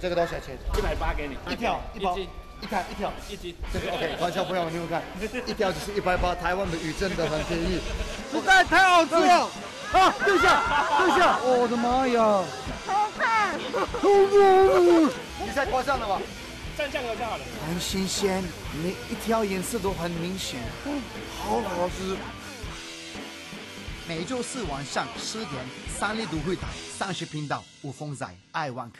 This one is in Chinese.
这个多少钱？一百八给你，一条一包。一条一条。一斤，这个 OK，玩笑不要你们看，一条就是一百八，台湾的鱼真的很便宜，实在太好吃了，啊，对下对下，我的妈呀，好看，你在夸张了吧？蘸酱油就好了，很新鲜，每一条颜色都很明显，好好吃。每周四晚上十点，三立都会台三十频道，五峰仔爱万科。